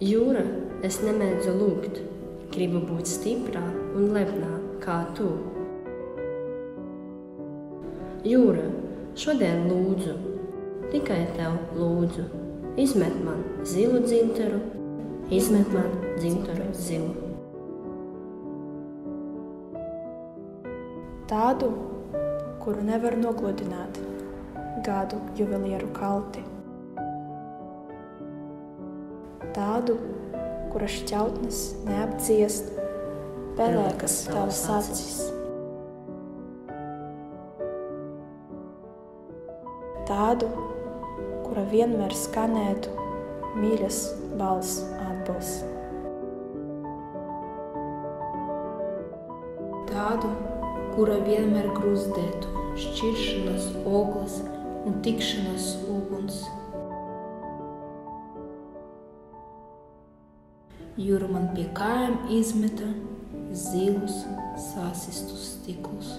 Jūra, es nemēdzu lūgt, gribu būt stiprā un lepnā kā tu. Jūra, šodien lūdzu, tikai tev lūdzu, izmet man zilu dzintaru, izmet man dzintaru zilu. Tādu, kuru nevar nogludināt, gadu juvelieru kalti tādu, kura šķautnes neapciest, pelēkas tavas acis. Tādu, kura vienmēr skanētu mīļas balss atbalsts. Tādu, kura vienmēr grūzdētu šķiršanas ogles un tikšanās uguns. Jūra man pie kājām izmeta zilus, sāsistus stiklus.